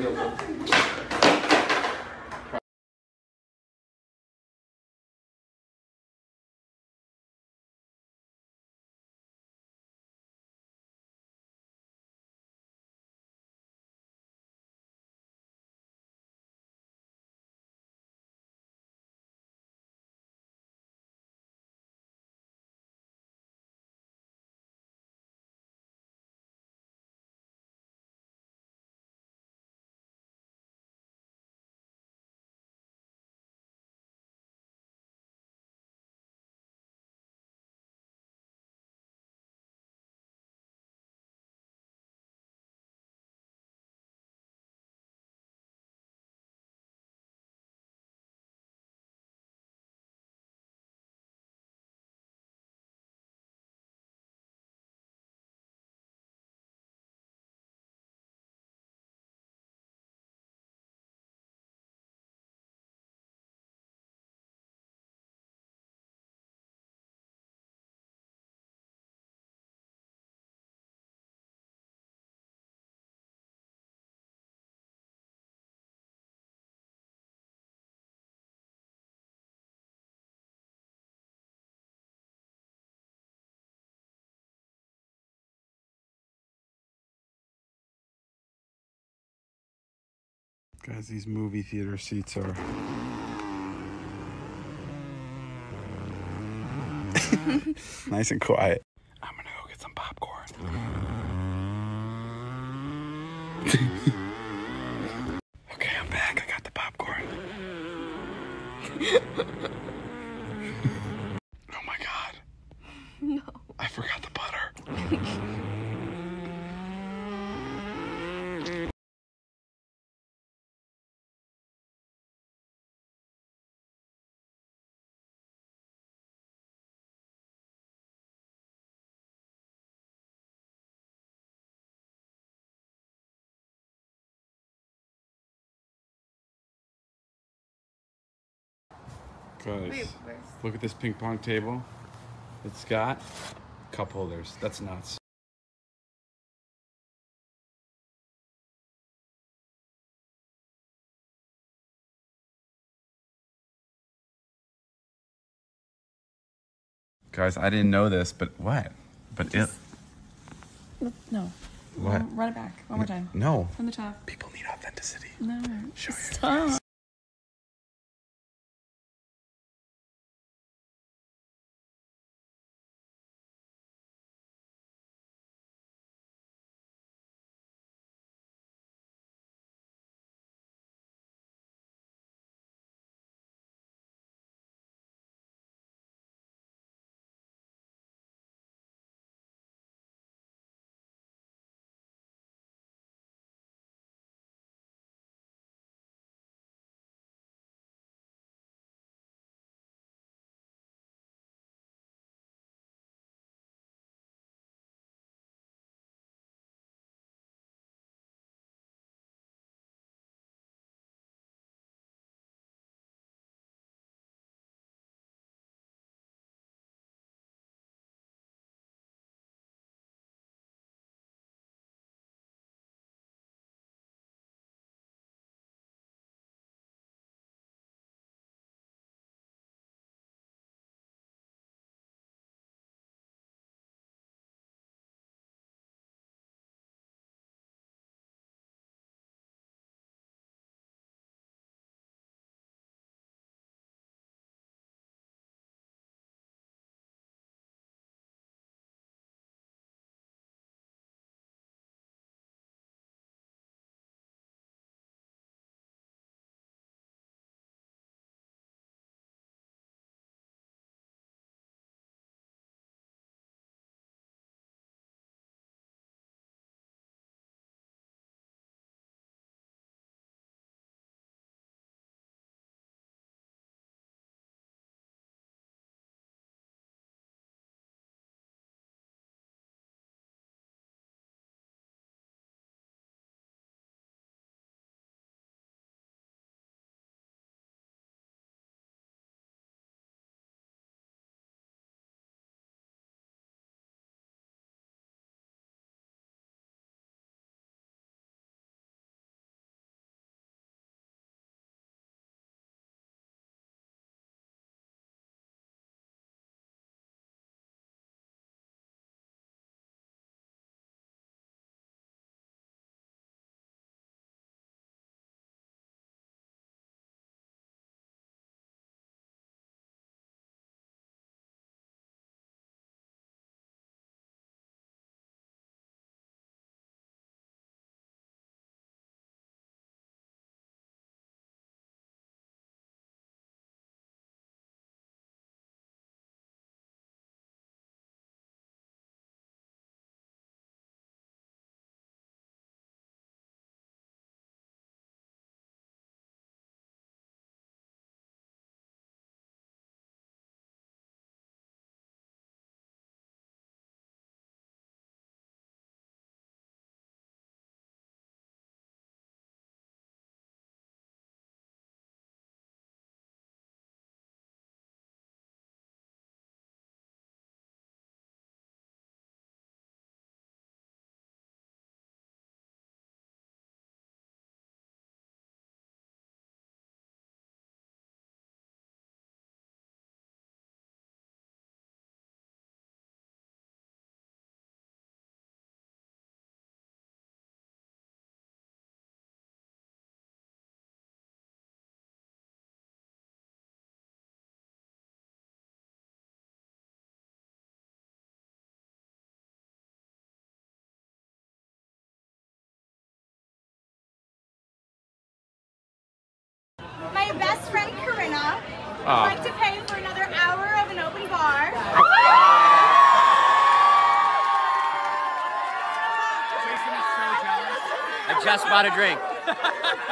You 夫 Guys, these movie theater seats are. nice and quiet. I'm gonna go get some popcorn. okay, I'm back. I got the popcorn. oh my god. No. I forgot the butter. Guys, Wait, look at this ping pong table. It's got cup holders. That's nuts. Guys, I didn't know this, but what? But it. no? What? Run it back one more time No. from the top. People need authenticity. No. Show Stop. Best friend Corinna would Aw. Ah. like to pay for another hour of an open bar. I just bought a drink.